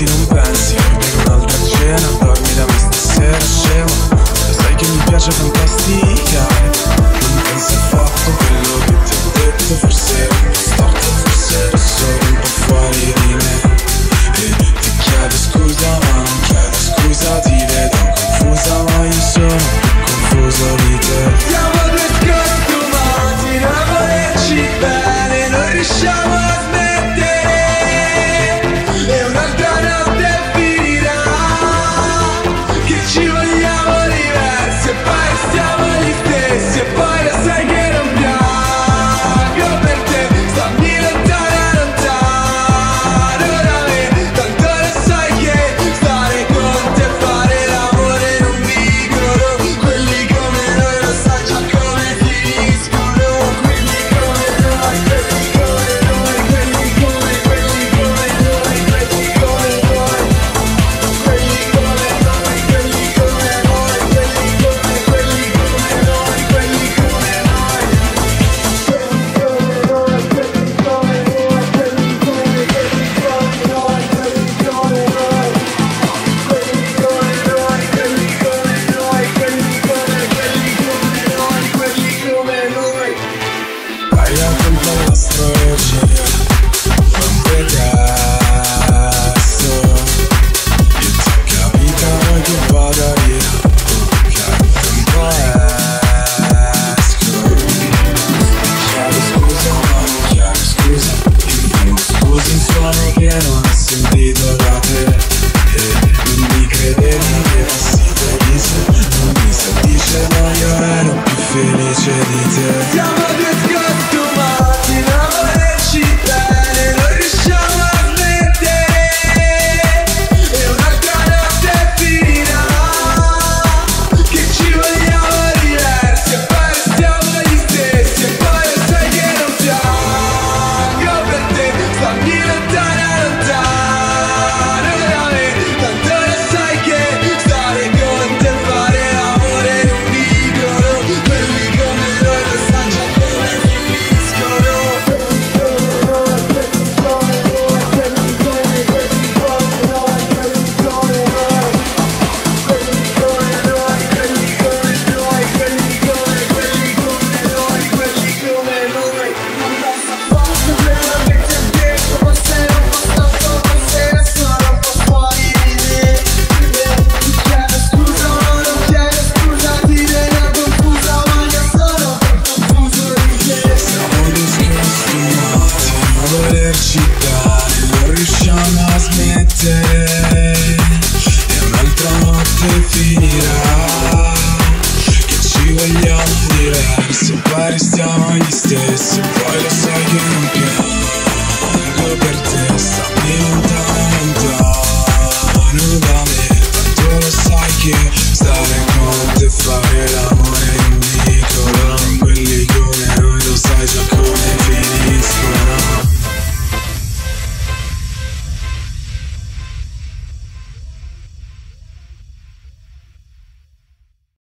Infatti non pensi. Di un'altra cena Dormi da me stasera scemo. Lo sai che mi piace fantasticare. Non penso affatto quello che ti ho detto Forse ero storto, forse ero solo un po' fuori di me. E ti chiedo scusa ma non chiedo scusa Ti vedo confusa ma io sono più confuso di te. Siamo due scontumati, innamorarci bene Non riusciamo a smettere. sono pieno assentito da te. E quindi credevi che fossi felice Non mi so dice Парень здесь